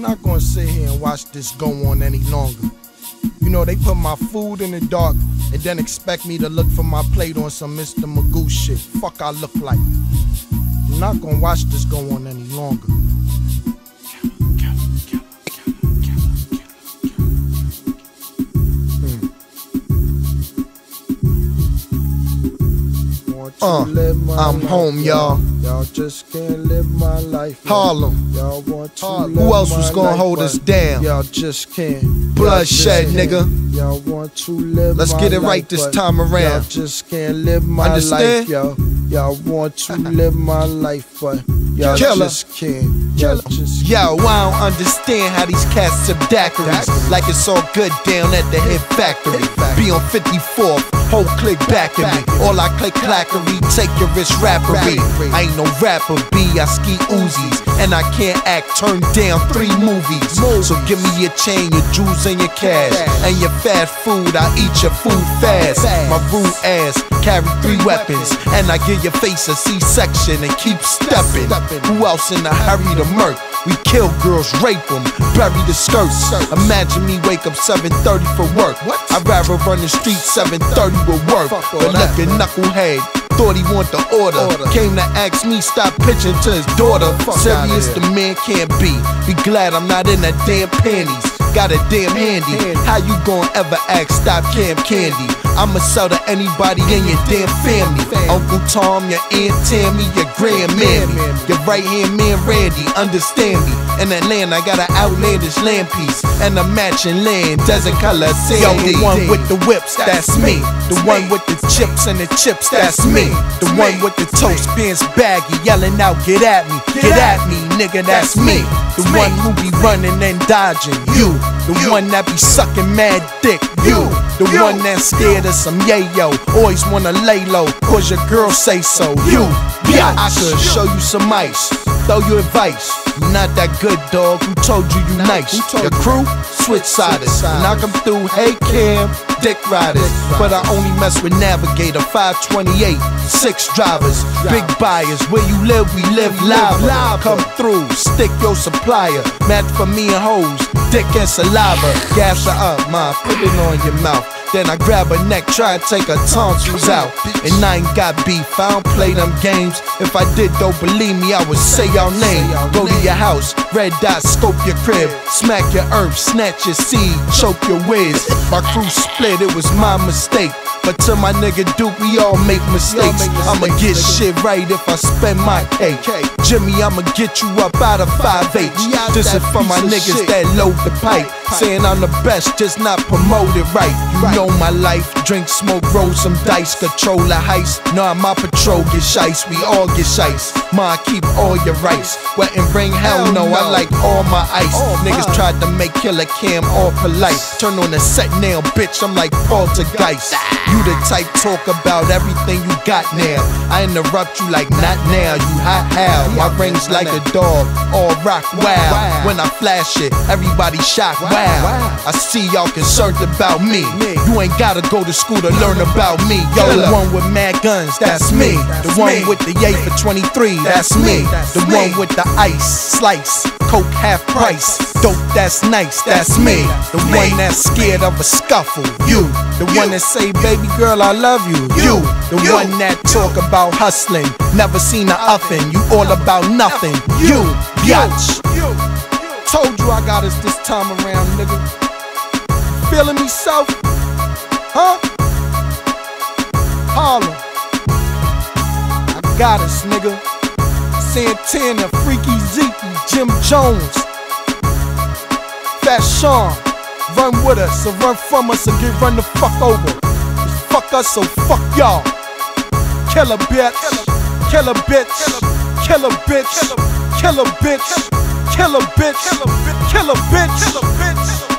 I'm not gonna sit here and watch this go on any longer. You know, they put my food in the dark and then expect me to look for my plate on some Mr. Magoo shit. Fuck, I look like. I'm not gonna watch this go on any longer. Uh, I'm home, y'all. Y'all just can't live my life. Harlem. Y'all want to Harlem. Who else was gonna hold us down? Y'all just can't. Bloodshed, nigga. Y'all want to live Let's get it right this time around. Y'all just can't live my Understand? life, yo. Y'all want to live my life, but y'all just can't. Y'all just Yo, I don't understand how these cats sip daiquiris like it's all good down at the hip factory. Be on 54th, whole click back at me. All I click clackery, take your rich rappery. I ain't no rapper, B, I ski Uzis. And I can't act, turn down three movies. So give me your chain, your jewels, and your cash. And your fast food, I eat your food fast. My rude ass carry three weapons. And I give your face a C section and keep stepping. Who else in a hurry to murk? We kill girls, rape them, bury the skirts. Imagine me wake up 7:30 for work. I'd rather run the street 7:30 with work. But look at knucklehead. Thought he want the order. Came to ask me stop pitching to his daughter. Serious the man can't be. Be glad I'm not in that damn panties. Got a damn handy. How you gon' ever act stop Cam Candy? I'ma sell to anybody in your damn family. Uncle Tom, your Aunt Tammy, your grandmammy, your right hand man Randy. Understand me? In Atlanta, I got an outlandish land piece and a matching land, desert color sandy. Yo, the one with the whips, that's me. The one with the chips and the chips, that's me. The one with the toast pants baggy, yelling out, get at me, get at me, nigga, that's me. The one who be running and dodging, you. The one that be sucking mad dick, you. The one that's scared of some yayo, always wanna lay low, cause your girl say so, you. Yeah, I could show you some ice, throw you advice. You not that good, dog. Who told you you nice? Your crew, switch siders. Knock 'em through, hey Cam, dick riders. But I only mess with Navigator 528, six drivers, big buyers. Where you live, we live live. Come through, stick your supplier. Match for me and hoes, dick and saliva. Gas her up, ma, put it on your mouth. Then I grab her neck, try and take her tonsils out. And I ain't got beef, I don't play them games. If I did, though, believe me, I would say y'all name. Go to your house, red dot, scope your crib, smack your earth, snatch your seed, choke your whiz. My crew split, it was my mistake. But to my nigga Duke, we all make mistakes. I'ma get shit right if I spend my cake. Jimmy, I'ma get you up out of 5H. This is for my niggas that load the pipe. Saying I'm the best, just not promoted right. You know my life. Drink, smoke, roll some dice, control a heist. Nah, my patrol get shice, we all get shice. Ma, keep all your rice. Wet and bring hell no, I like all my ice. Niggas tried to make Killer Cam all polite. Turn on the set now, bitch, I'm like poltergeist. You the type talk about everything you got now. I interrupt you like not now, you hot how. My ring's like a dog, all rock wow. When I flash it, everybody shocked wow. I see y'all concerned about me. You ain't gotta go to school to learn about me. Yo, the one with mad guns, that's me. The one with the yay for 23, that's me. The one with the ice, slice, coke half price. Dope, that's nice, that's me. The one that's scared of a scuffle, you. The one that say, baby girl, I love you, you. The one that talk about hustling, never seen a uffin. You all about nothing, you, bitch. I got us this time around, nigga. Feeling me so? Huh? Harlem. I got us, nigga. Santana, Freaky Zeke, Jim Jones. Fat Sean. Run with us or run from us and get run the fuck over. Just fuck us, so fuck y'all. Kill a bitch. Kill a bitch. kill a bitch. Kill a bitch. Kill a bitch. Kill a bitch. Kill a bitch. Kill a bitch.